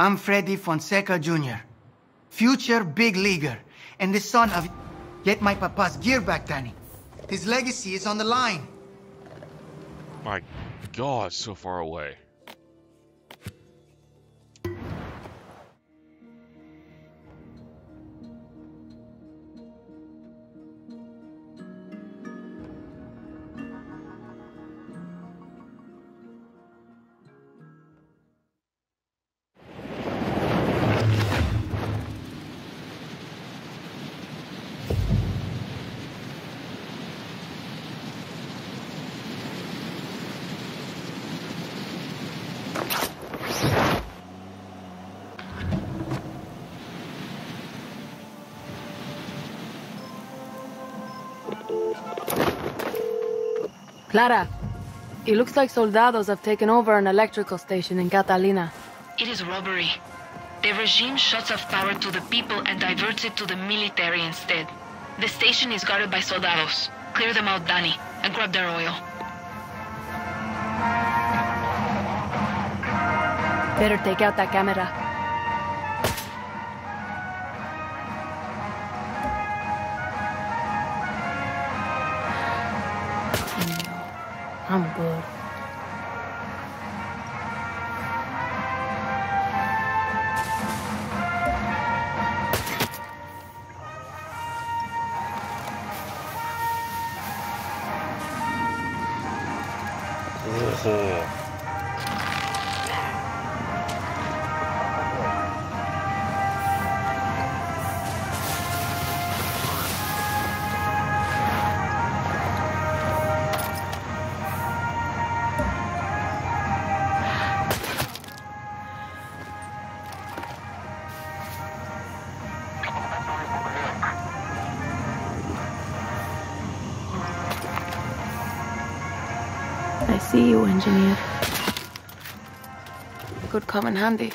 I'm Freddy Fonseca Jr., future big leaguer, and the son of. Get my papa's gear back, Danny. His legacy is on the line. My god, so far away. Clara, it looks like soldados have taken over an electrical station in Catalina. It is robbery. The regime shuts off power to the people and diverts it to the military instead. The station is guarded by soldados. Clear them out, Danny, and grab their oil. Better take out that camera. I'm good. Engineer. Could come in handy.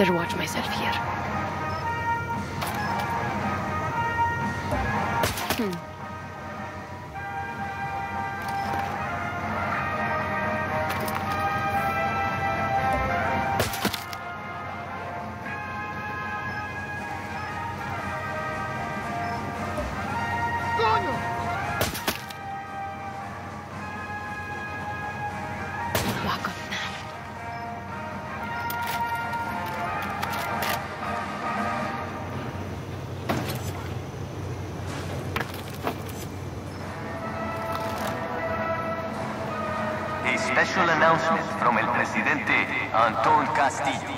Better watch myself here. Presidente Anton Castillo.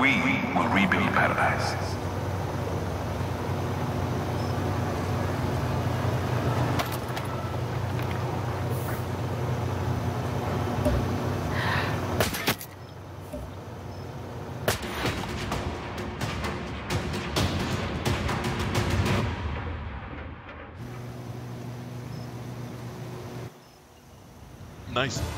We will rebuild paradise. Nice.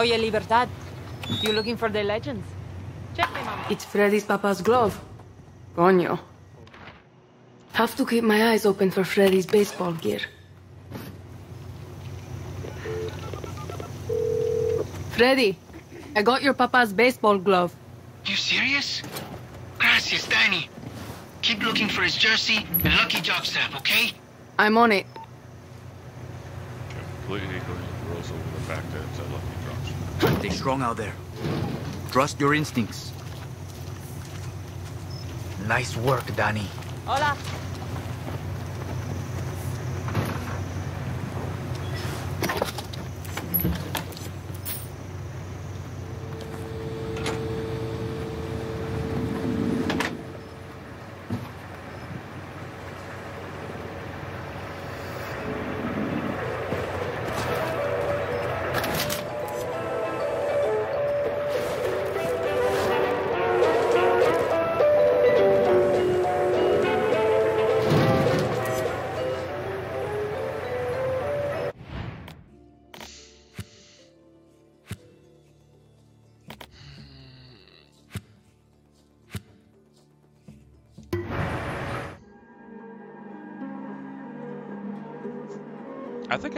Oye, Libertad. You looking for the legends? Check them out. It's Freddy's papa's glove. Coño. Have to keep my eyes open for Freddy's baseball gear. Freddy, I got your papa's baseball glove. You serious? Gracias, Danny. Keep looking for his jersey and lucky jockstrap, okay? I'm on it. Completely grows over the fact that it's a lucky drops. Stay strong out there. Trust your instincts. Nice work, Danny. Hola.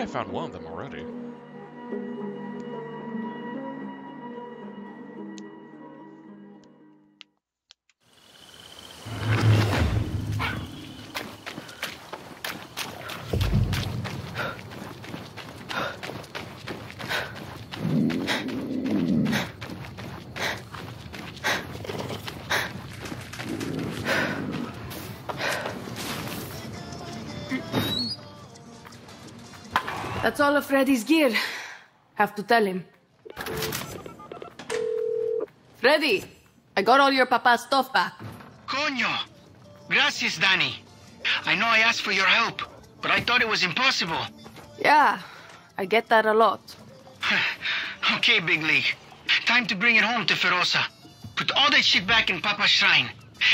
I found one of them That's all of Freddy's gear. Have to tell him. Freddy, I got all your papa's stuff back. Coño! Gracias, Danny. I know I asked for your help, but I thought it was impossible. Yeah, I get that a lot. okay, Big League. Time to bring it home to Ferosa. Put all that shit back in Papa's shrine.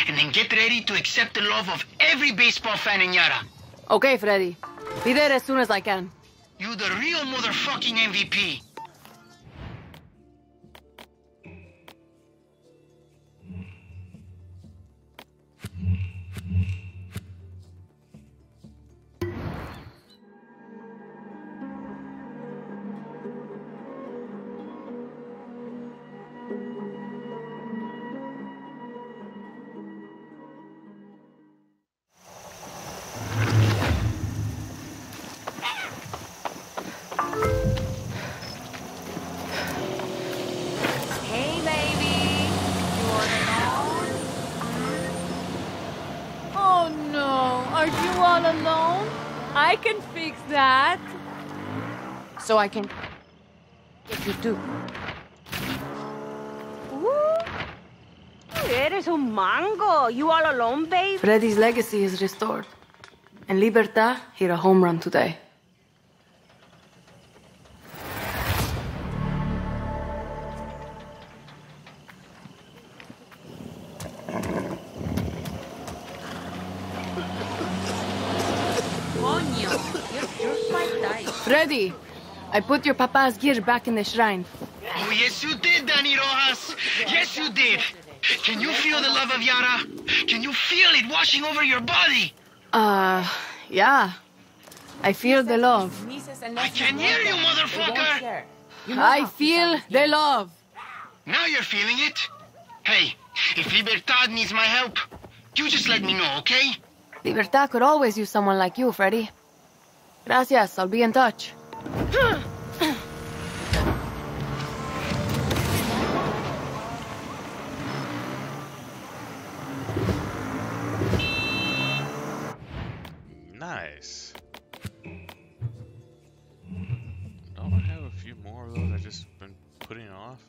And then get ready to accept the love of every baseball fan in Yara. Okay, Freddy. Be there as soon as I can. You the real motherfucking MVP. So I can. If you do. Eres un mango. You all alone, babe? Freddy's legacy is restored. And Libertad hit a home run today. Coño, you're just like that. Freddy, I put your papa's gear back in the shrine. Oh, yes, you did, Danny Rojas. Yes, you did. Can you feel the love of Yara? Can you feel it washing over your body? Uh, yeah. I feel the love. I can hear you, motherfucker. I feel the love. Now you're feeling it. Hey, if Libertad needs my help, you just let me know, okay? Libertad could always use someone like you, Freddy. Gracias, I'll be in touch nice. Don't I have a few more of those I've just been putting off?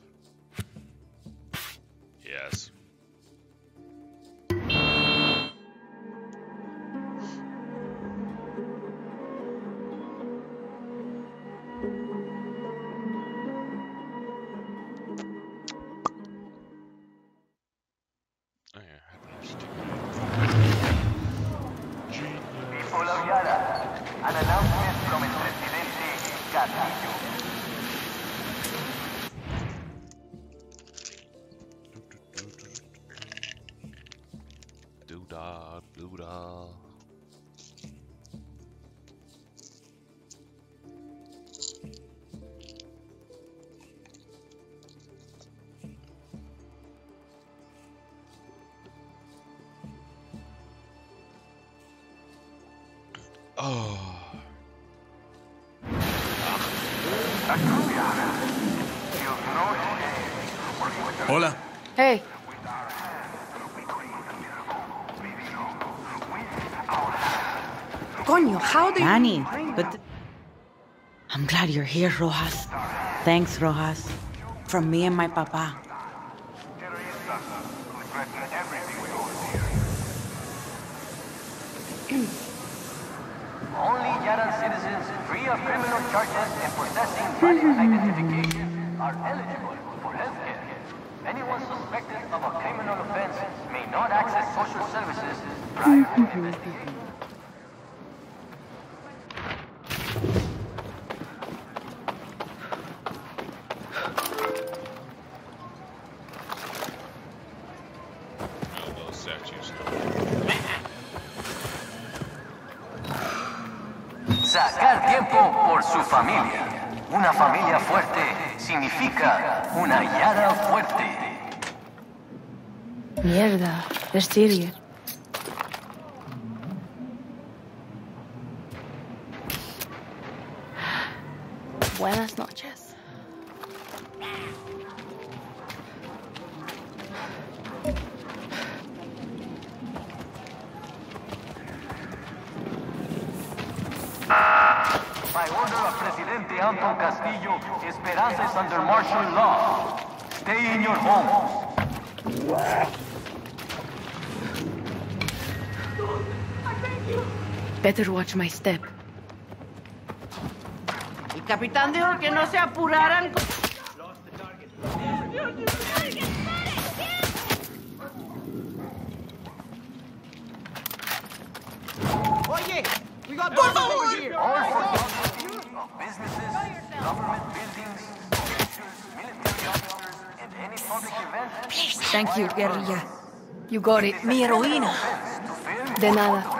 Hey, Coño, how do you... Danny, but I'm glad you're here, Rojas. Thanks, Rojas. From me and my papa. Only Yaran citizens free of criminal charges and possessing valid identification are eligible suspected of a criminal offense may not access social services prior to mm-hmm. investigation. das watch my step. El capitán dijo que no se apuraran. con- Oye, we got bombs over here. All for use of businesses, government buildings, officials, military officers, and any public event. Thank you, guerrilla. You got it. Mi heroína. De nada.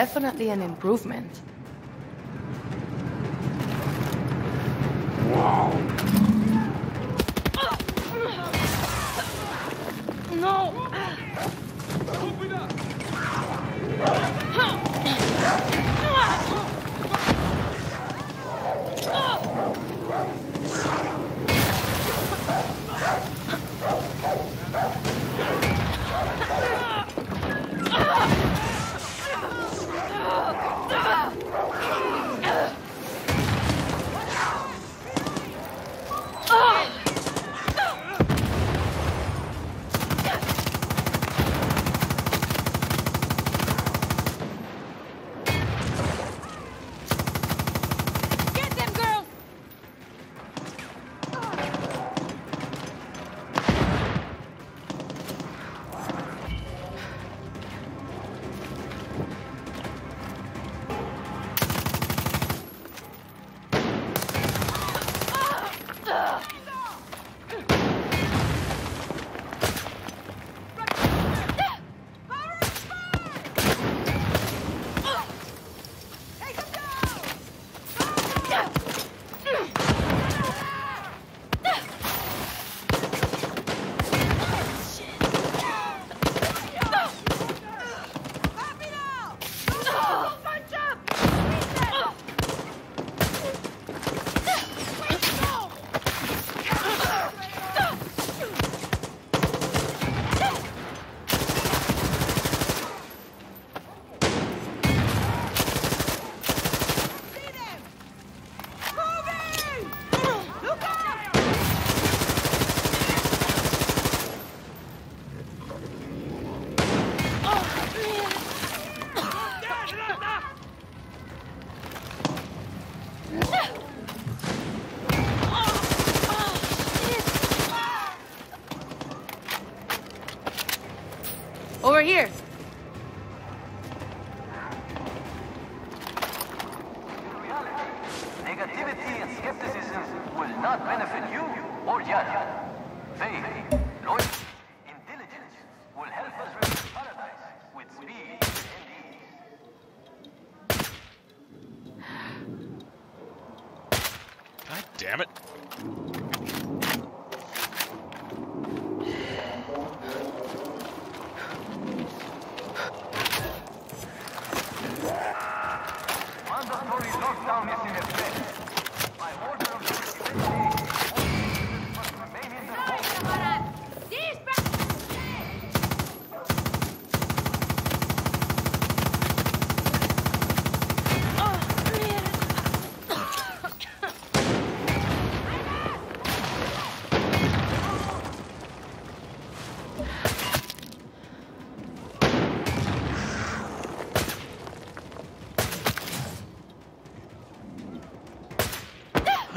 Definitely an improvement.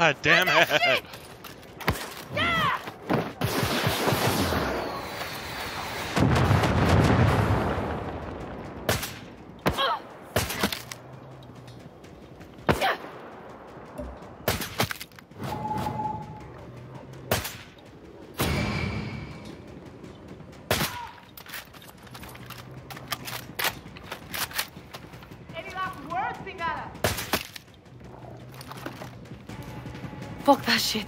God damn it. Fuck that shit.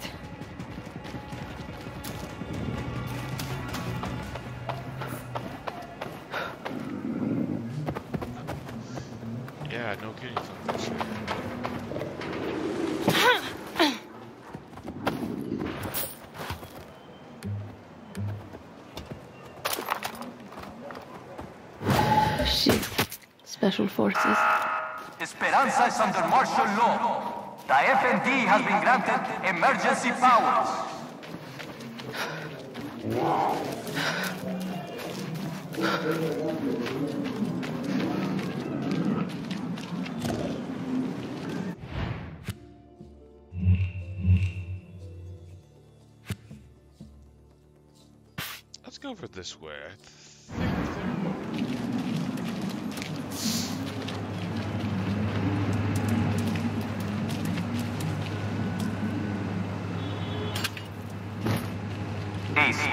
Yeah, no kidding. fuck shit. Shit. Special forces. Esperanza is under martial law. The FND has been granted emergency powers. Let's go over this way.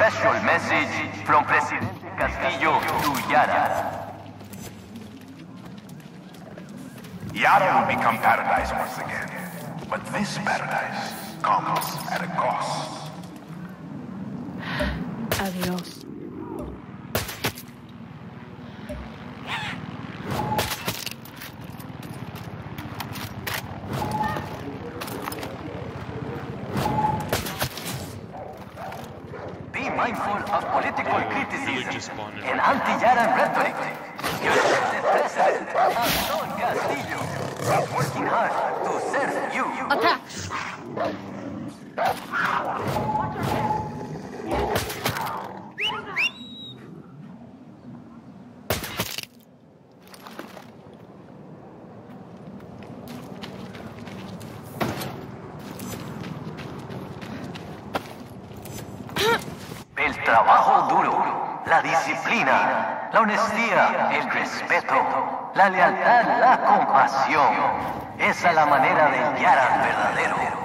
Special message from President Castillo to Yara. Yara will become paradise once again. But this paradise comes at a cost. Adios. Be mindful of political criticism and anti-Yaran rhetoric. Your elected president, Anton Castillo, la lealtad, la compasión. Esa es la manera del Yaran verdadero.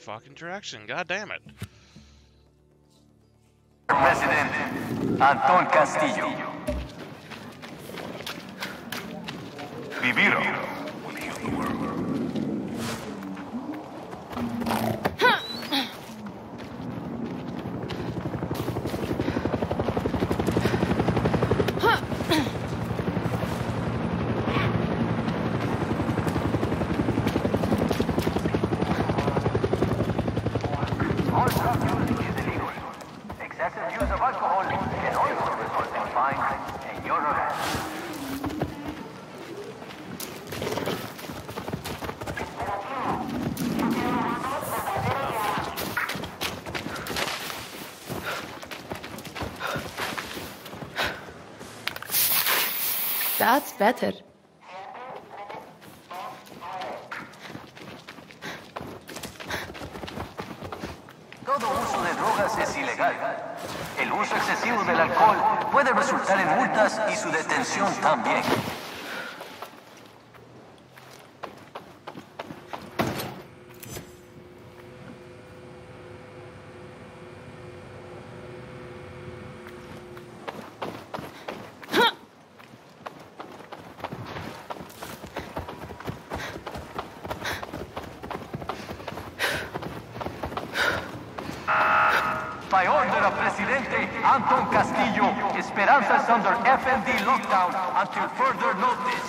Fucking direction. God damn it. president, Anton Castillo. Viviro will heal the world. All better.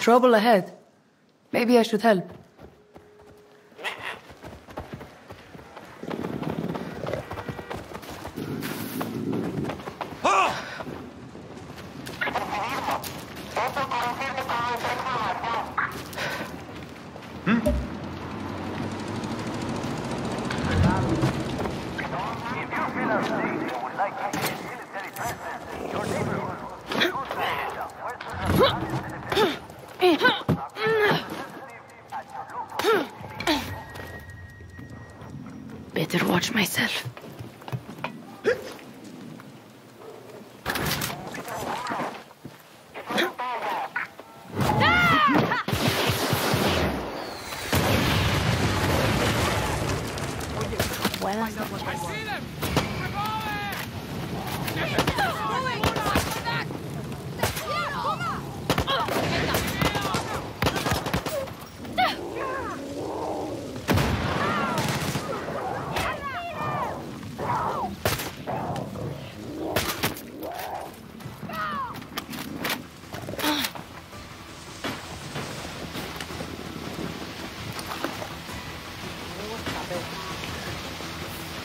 Trouble ahead. Maybe I should help.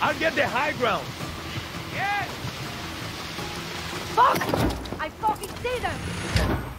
I'll get the high ground. Yes! Fuck! I fucking see them!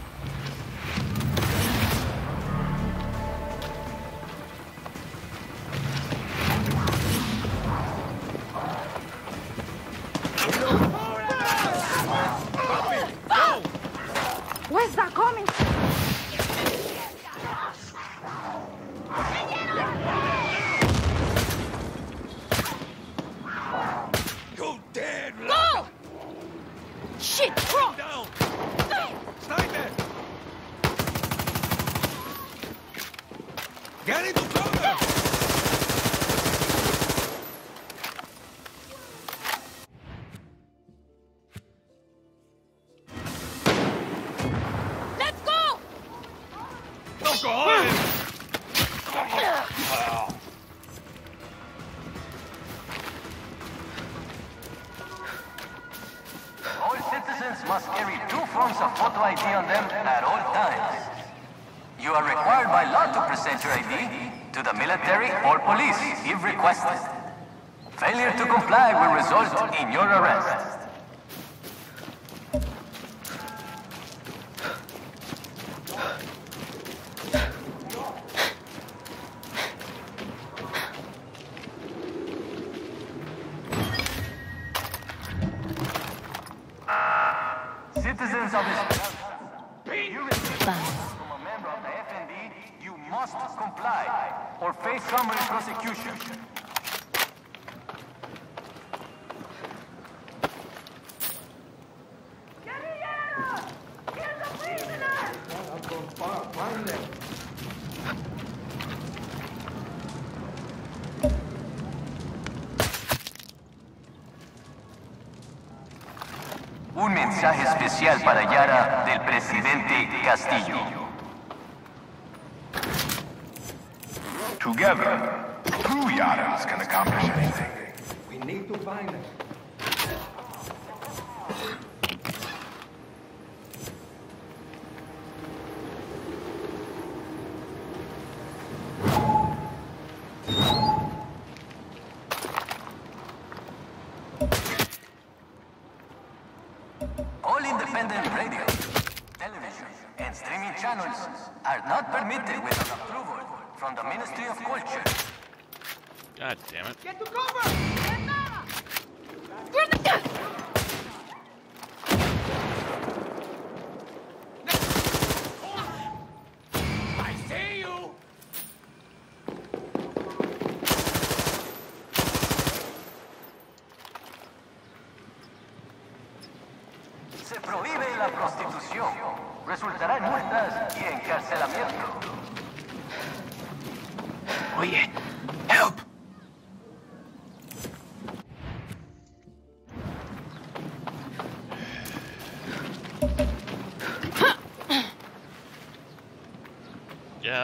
Vicente Castillo.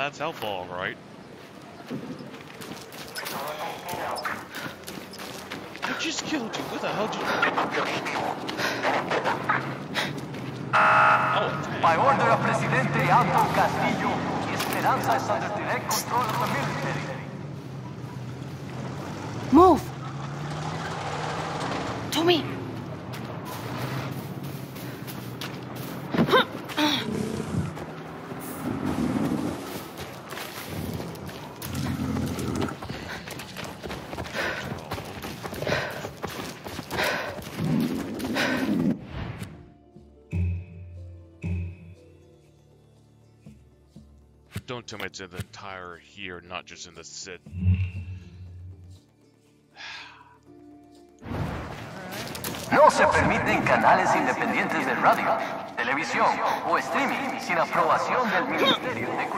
That's helpful, all right. I just killed you. What the hell did oh, By order of Presidente Anton Castillo, Esperanza is under direct control of the military. It's in the entire here, not just in the sit. No se permiten canales independientes de radio, televisión o streaming sin aprobación del Ministerio de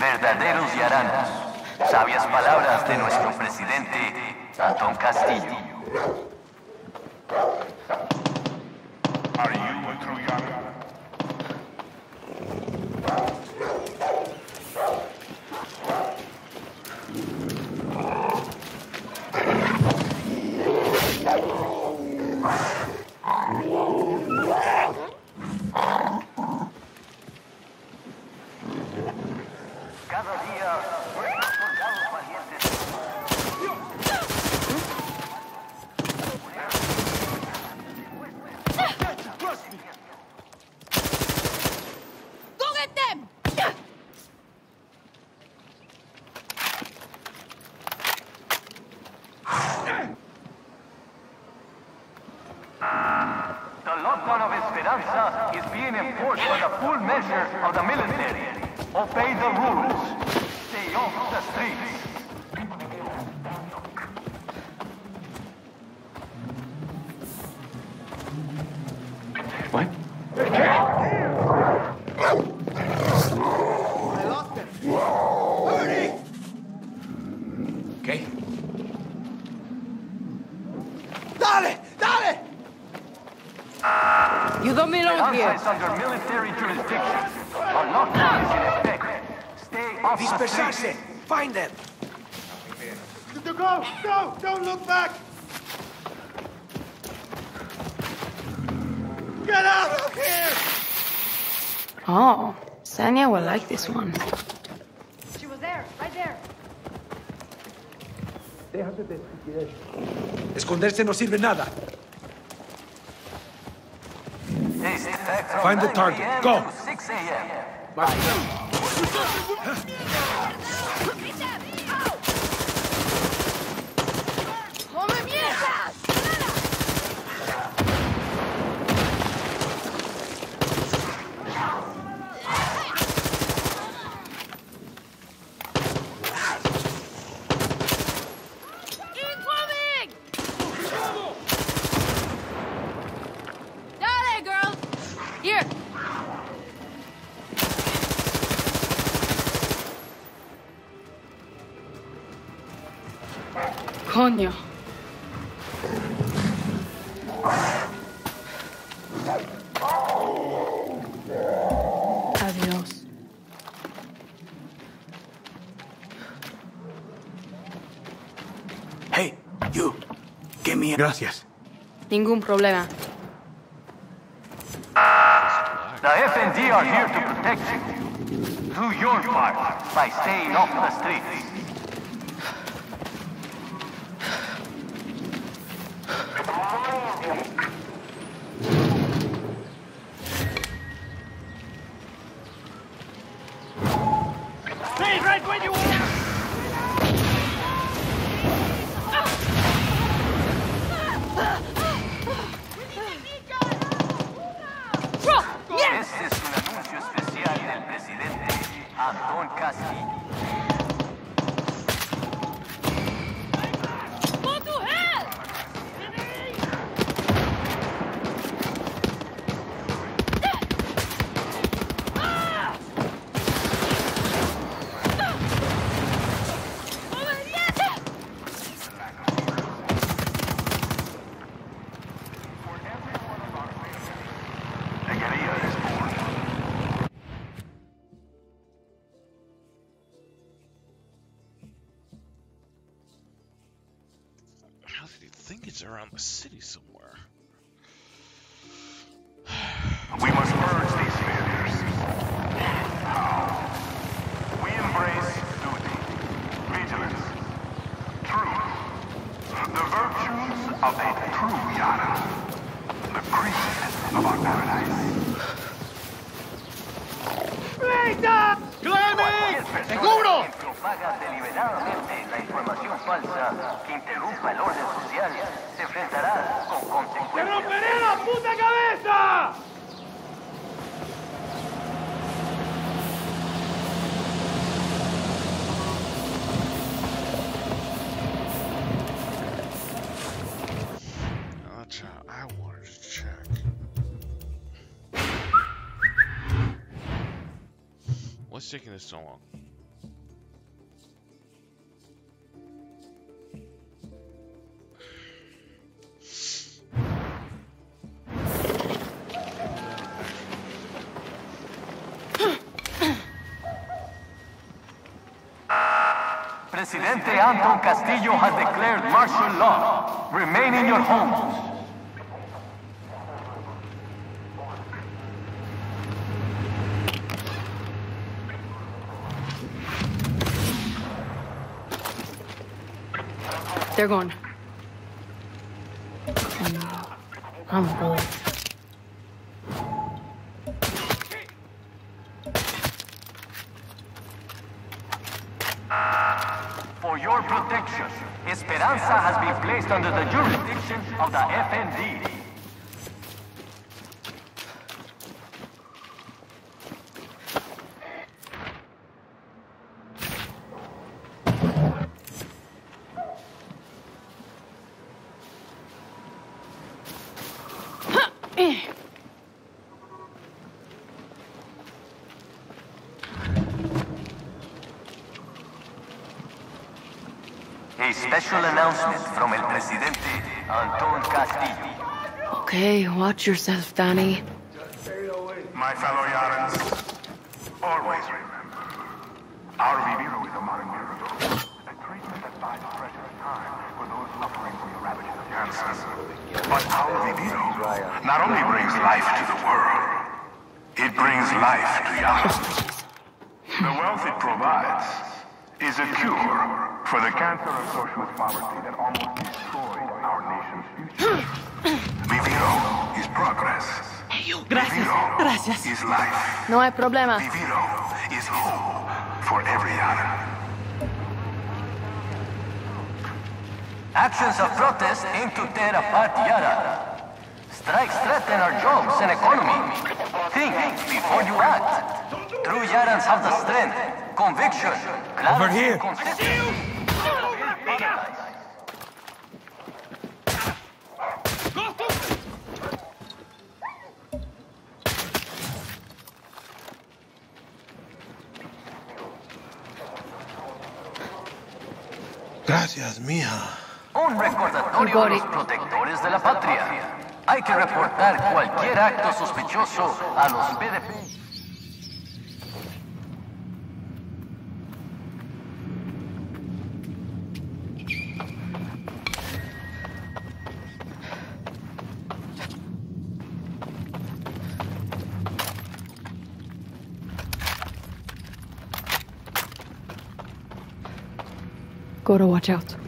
Verdaderos yaranos. Sabias palabras de nuestro presidente Anton Castillo. Esconderse no sirve nada. Gracias. Ningún problema. The FND are here to protect you. Do your part by staying off the streets. Long? Presidente Anton Castillo has declared martial law. Remain in your homes. They're gone. I'm bored. For your protection, Esperanza has been placed under the jurisdiction of the FND. A special announcement from el presidente Anton Castillo. Okay, watch yourself, Dani. My fellow Yarans, always remember, our Viviro is a modern miracle. A treatment that buys precious time for those suffering from the ravages of cancer. But our Viviro not only brings life to the world, it brings life to Yarans. The wealth it provides is a cure for the cancer of socialist poverty that almost destroyed our nation's future. Viviro is progress. Gracias, gracias. Is life. No hay problema. Viviro is hope for every Yaran. Actions of protest aim to tear apart Yara. Strikes threaten our jobs and economy. Think before you act. True Yarans have the strength, conviction, clarity, Over here. Un recordatorio a los protectores de la patria. Hay que reportar cualquier acto sospechoso a los PDP. Gotta watch out.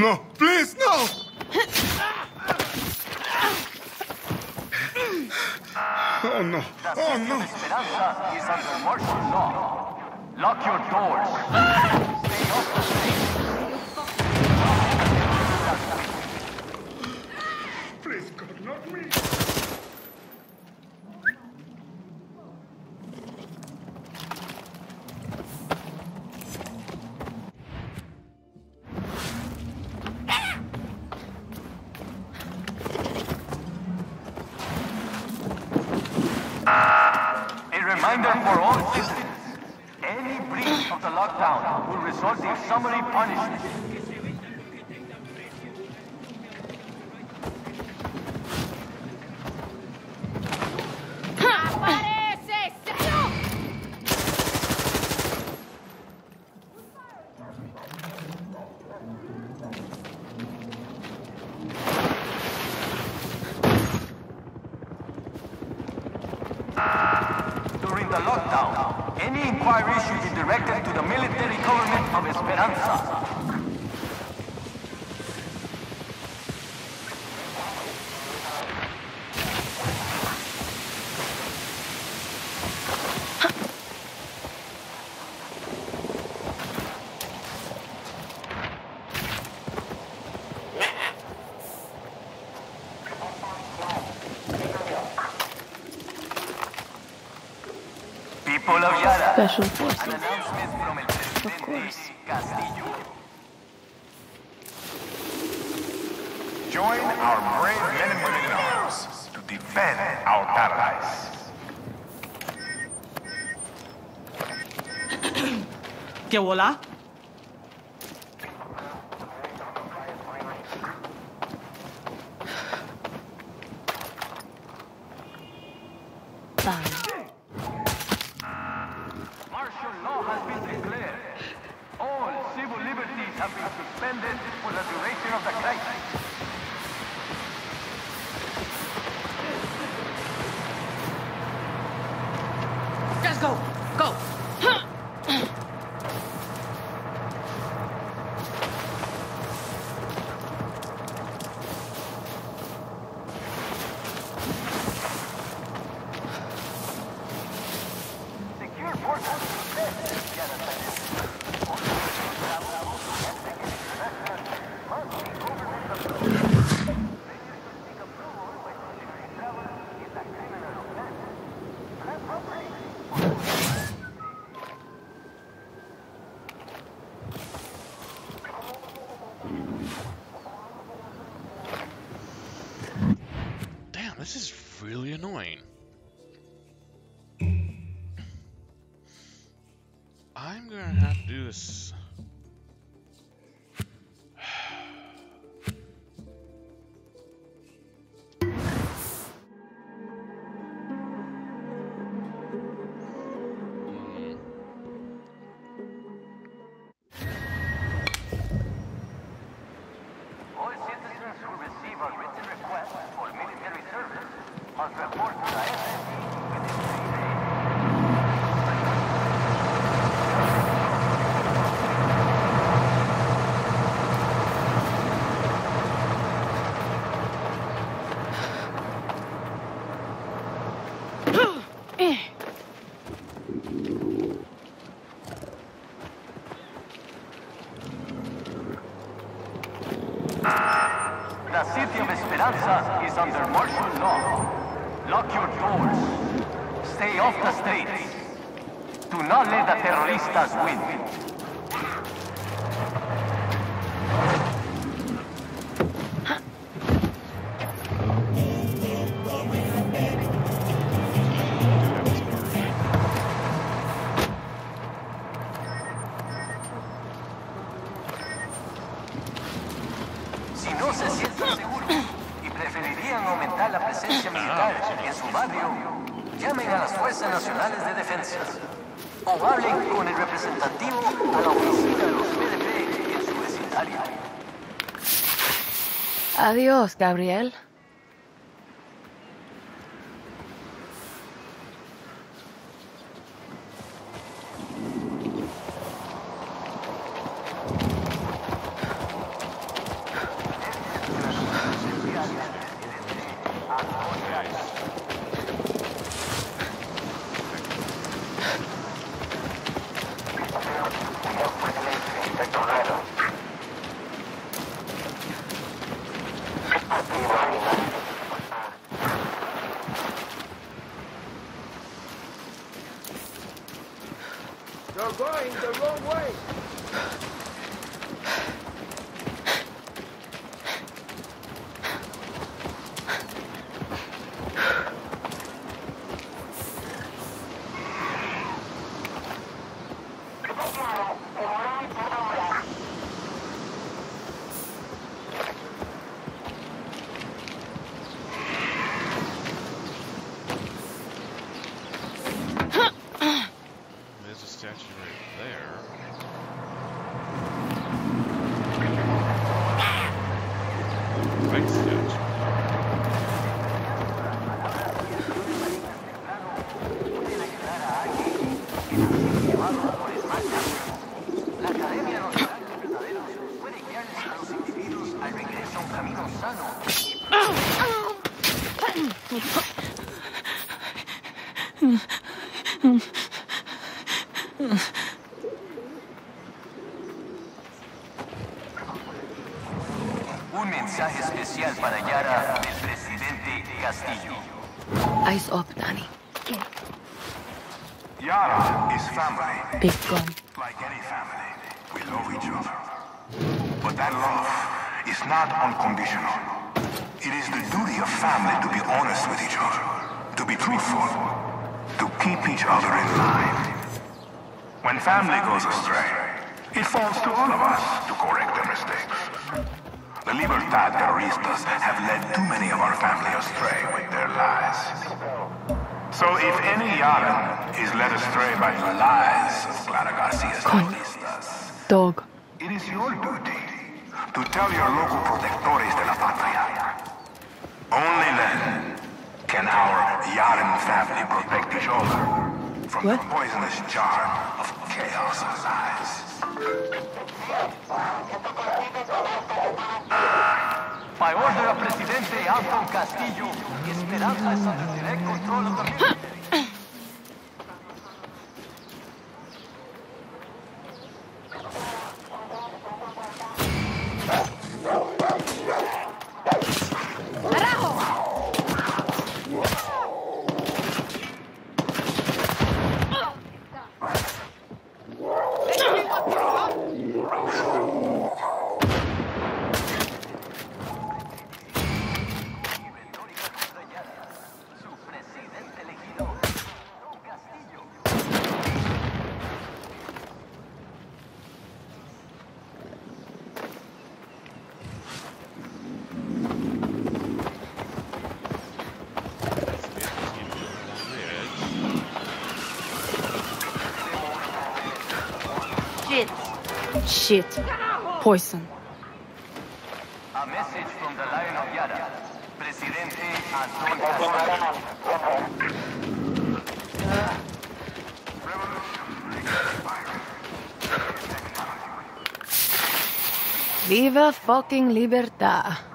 No, please, no! Oh no, oh no! Under martial law. Lock your doors. Special forces. announcement from el presidente course. Join our brave men and women in arms to defend our paradise. ¿Qué bola? Gabriel. Mensaje especial para Yara del presidente Castillo. Eyes up, Dani. Yara is family. Big gun. Like any family, we love each other. But that love is not unconditional. It is the duty of family to be honest with each other, to be truthful, to keep each other in line. When family goes astray, it falls to all of us to correct. The Libertad terroristas have led too many of our family astray with their lies. So if any Yaran is led astray by the lies of Clara Garcia's terroristas, Dog. it is your duty to tell your local protectores de la patria. Only then can our Yaran family protect each other from the poisonous charm of chaos and lies. By order of Presidente Anton Castillo, Esperanza is under direct control of the military. Shit. Shit. Poison. A message from the Lion of Yara, Presidente Anton Castillo. Viva fucking libertad.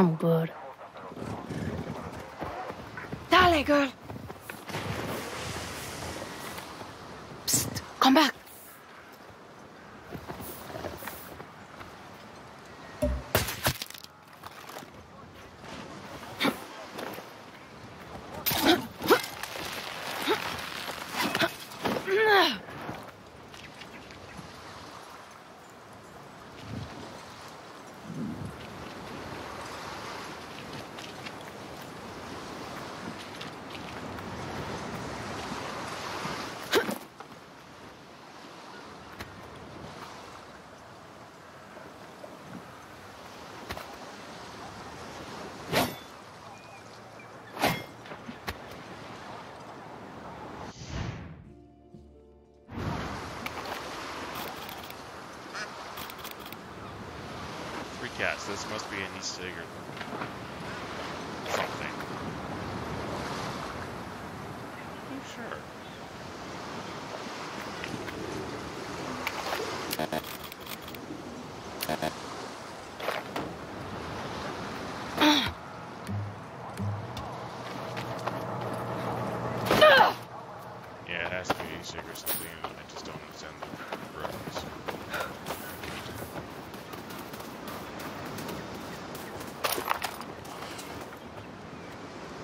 I'm good.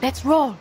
Let's roll.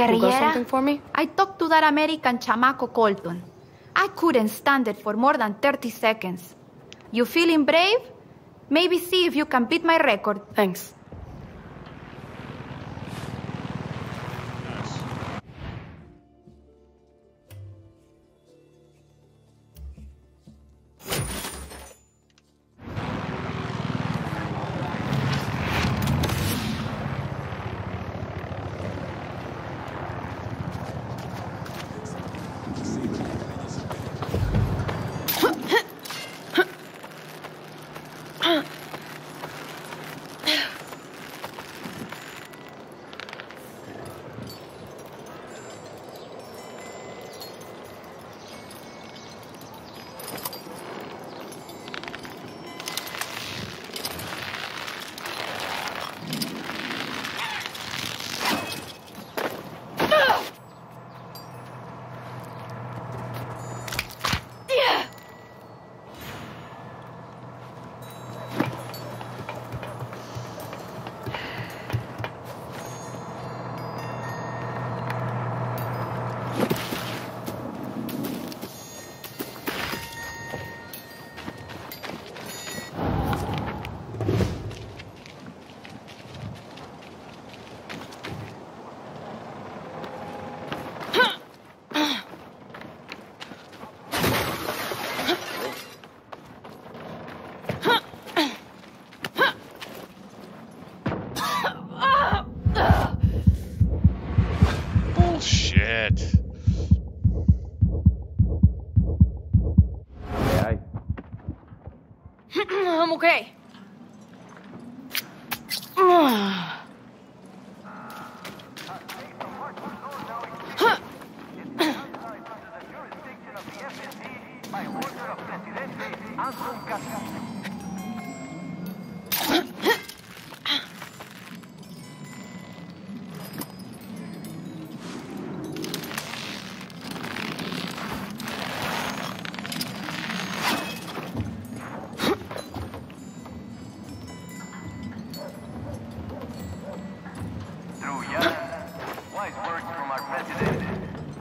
Guerrillera. something for me? I talked to that American chamaco Colton. I couldn't stand it for more than 30 seconds. You feeling brave? Maybe see if you can beat my record. Thanks.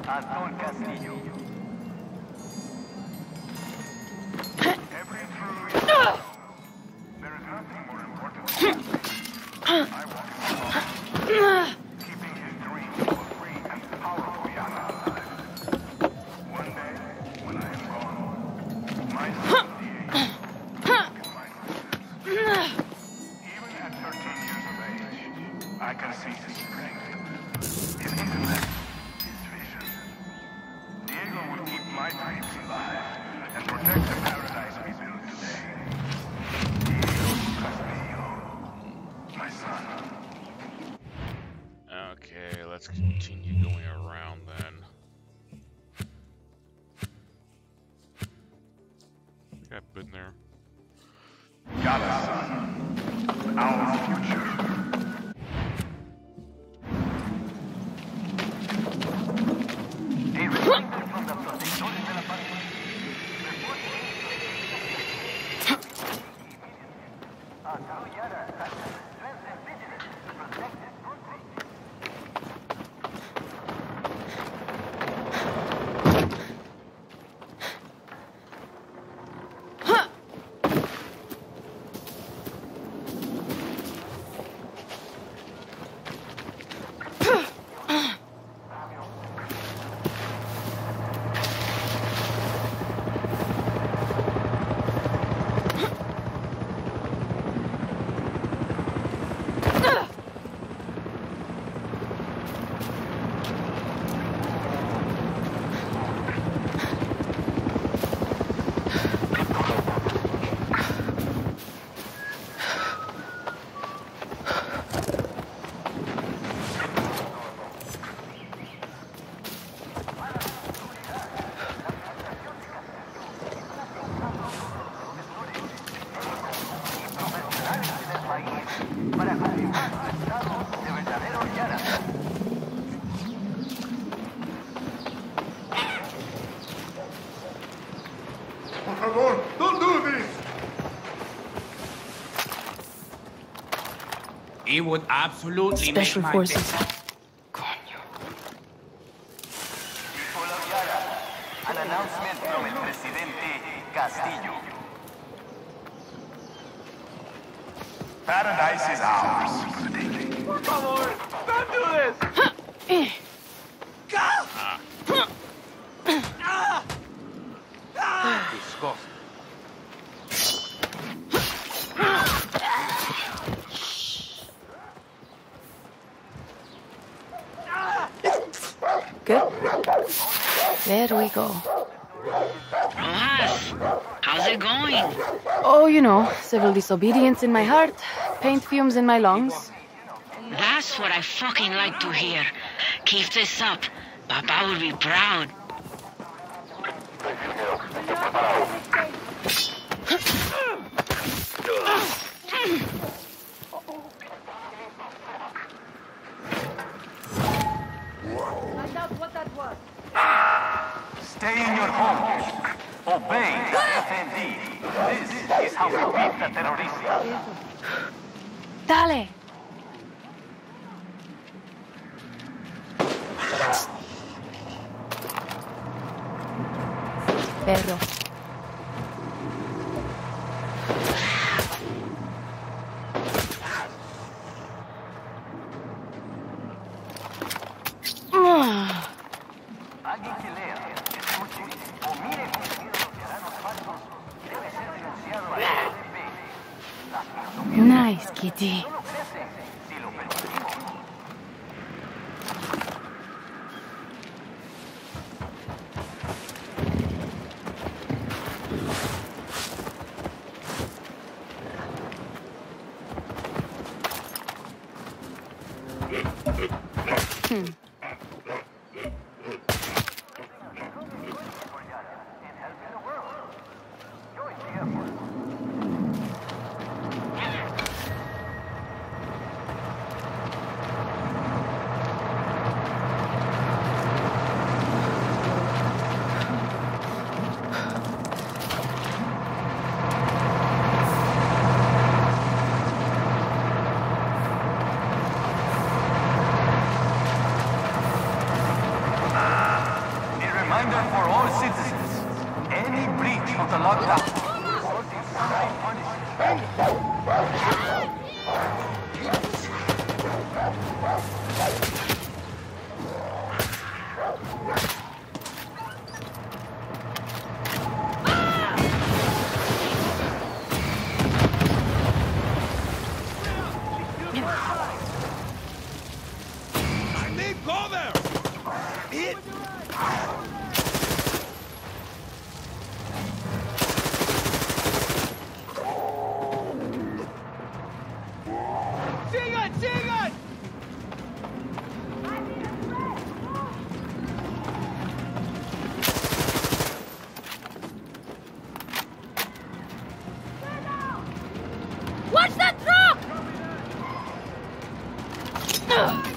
Arthur Castillo. It would absolutely Special forces. Day. Good. There we go. Rojas, how's it going? Oh, you know, civil disobedience in my heart, paint fumes in my lungs. That's what I fucking like to hear. Keep this up. Papa will be proud. They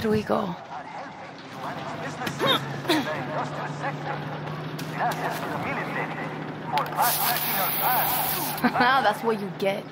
There we go. That's what you get.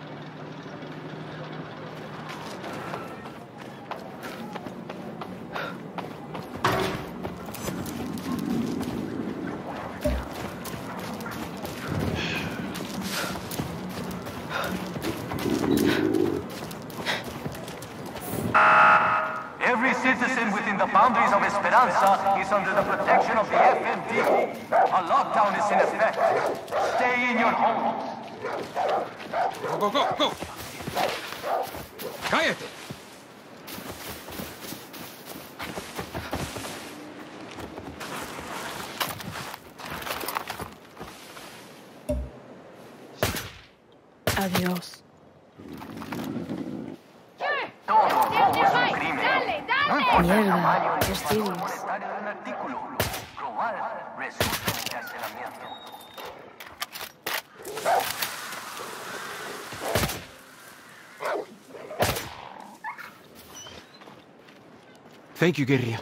Thank you, guerrilla.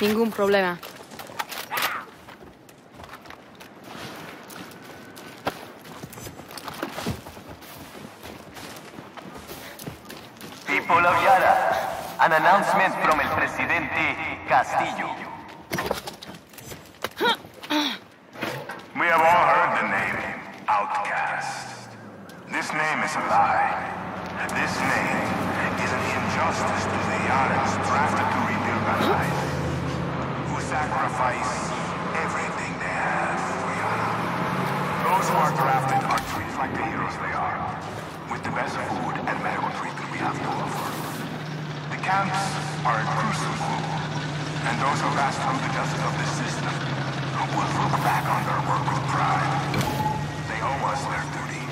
Ningún problema. Sacrifice everything they have for Yara. Those who are drafted are treated like the heroes they are. With the best food and medical treatment we have to offer. The camps are a crucible. And those who pass through the justice of this system will look back on their work with pride. They owe us their duty,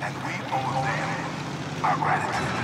and we owe them our gratitude.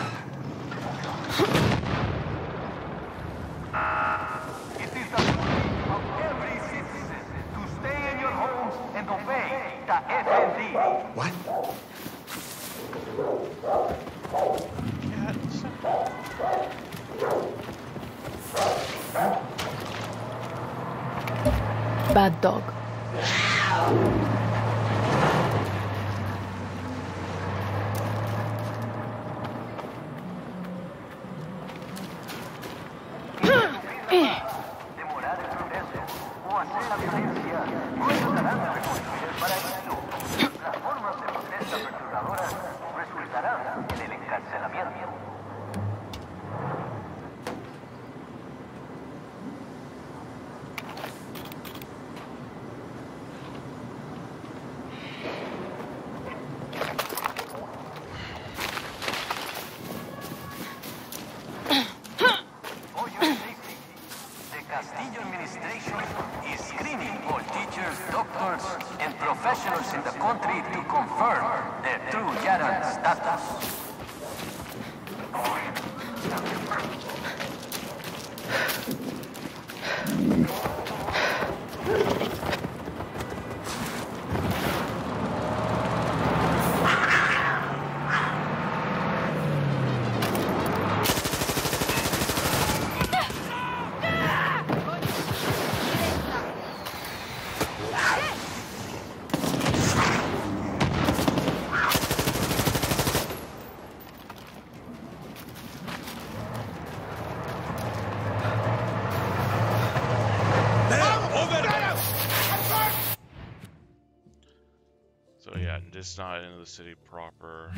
The city proper.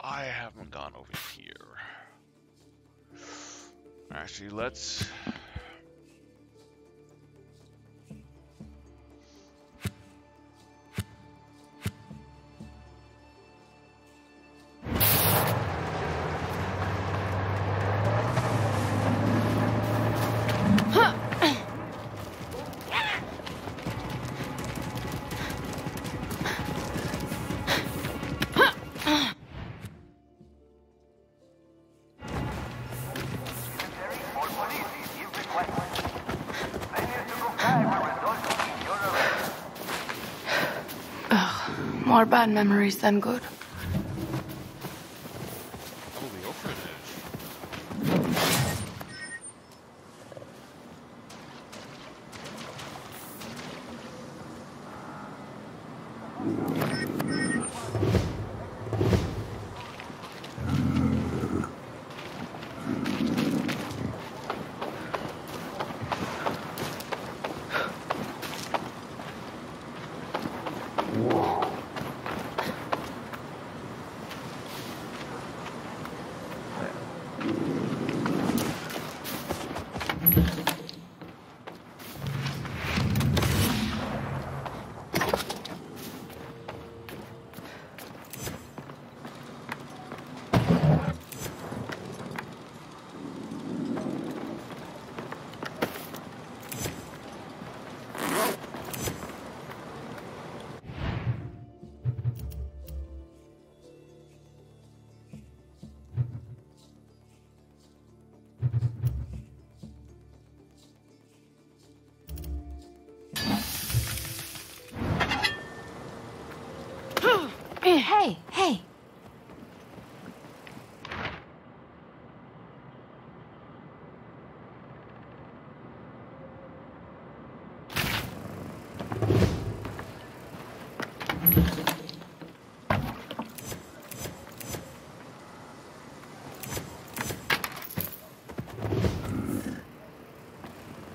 I haven't gone over here. Actually, let's. More bad memories than good.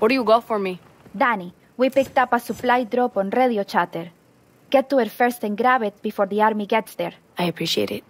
What do you got for me? Dani, we picked up a supply drop on radio chatter. Get to it first and grab it before the army gets there. I appreciate it.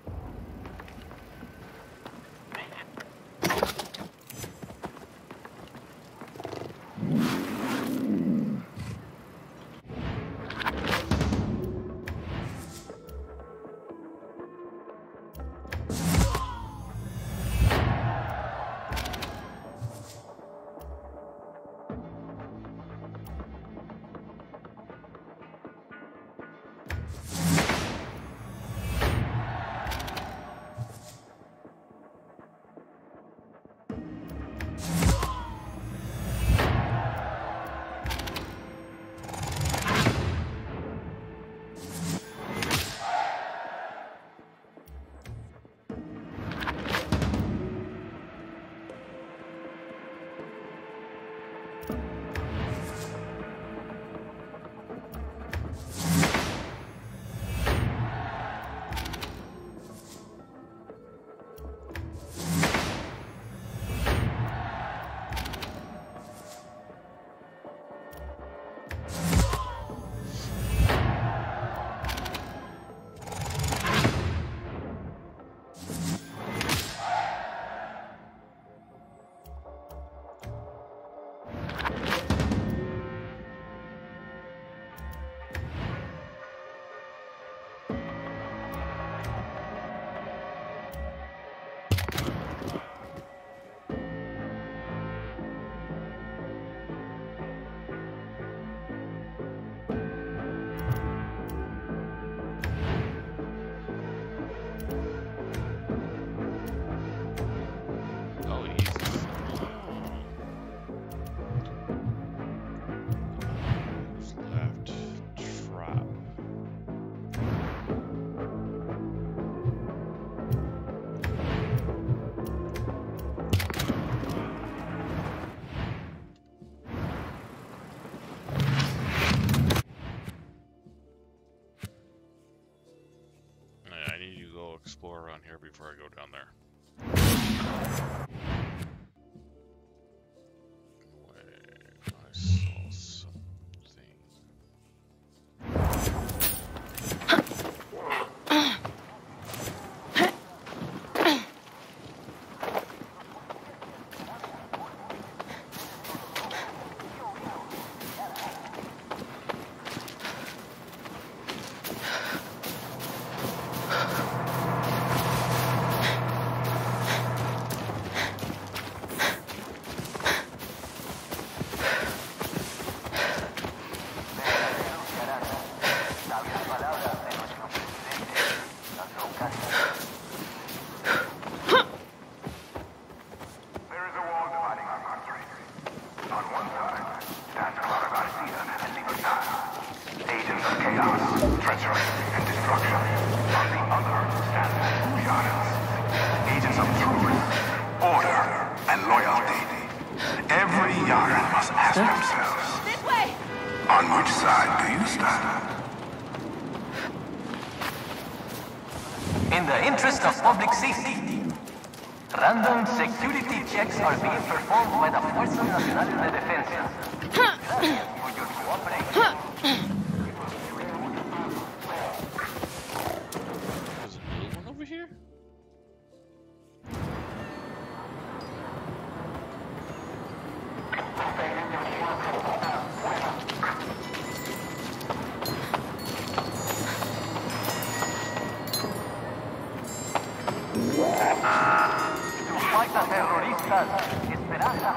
Esperanza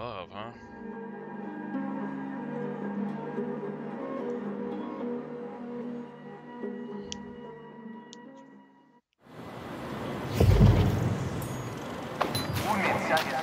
above, huh? Un mensaje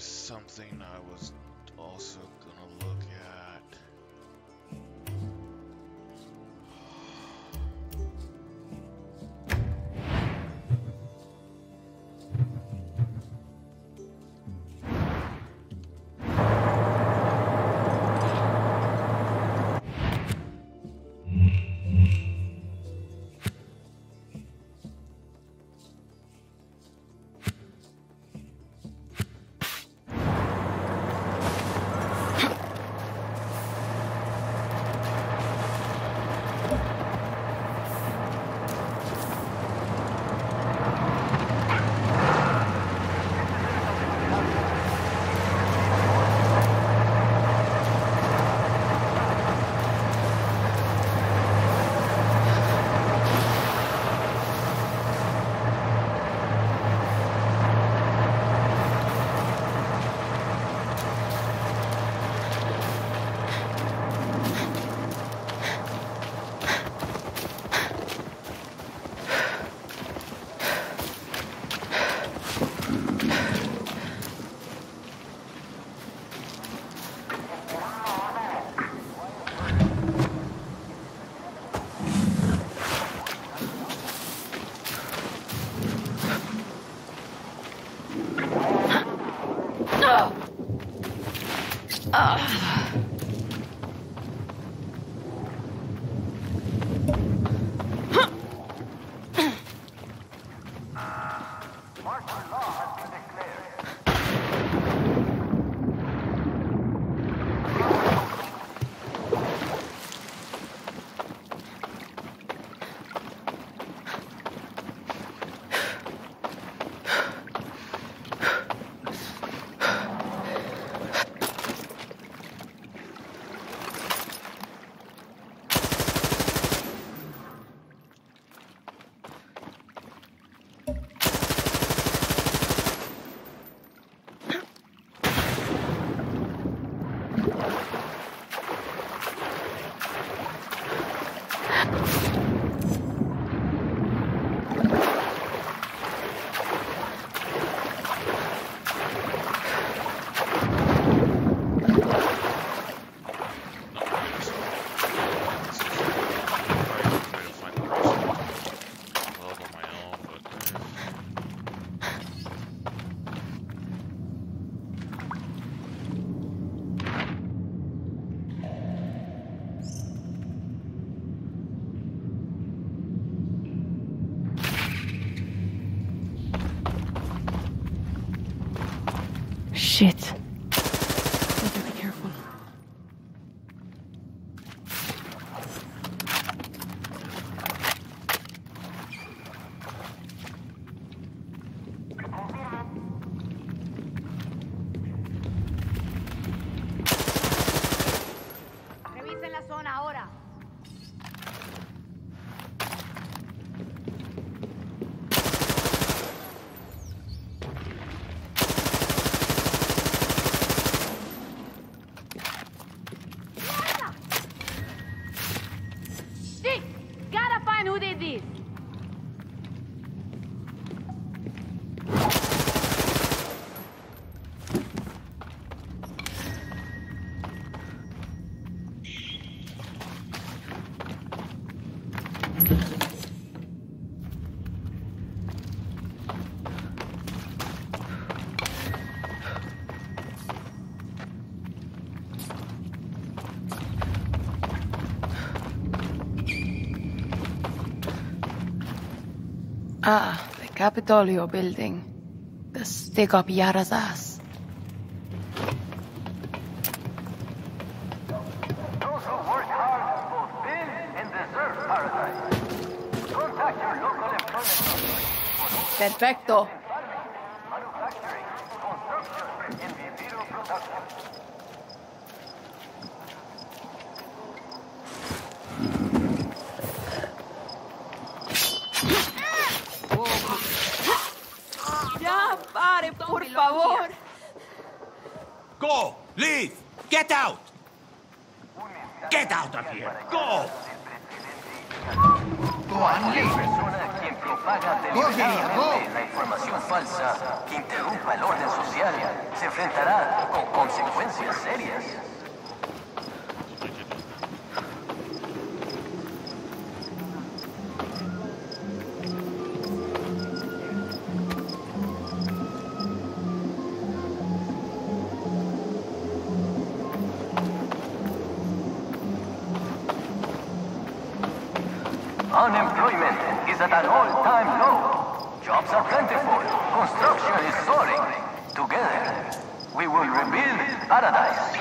something I was also フッ。Ah, the Capitolio building. The stick up Yara's ass. Those who work hard both build and deserve paradise. Contact your local employment Perfecto. Unemployment is at an all-time low. Jobs are plentiful. Construction is soaring. Together, we will rebuild paradise.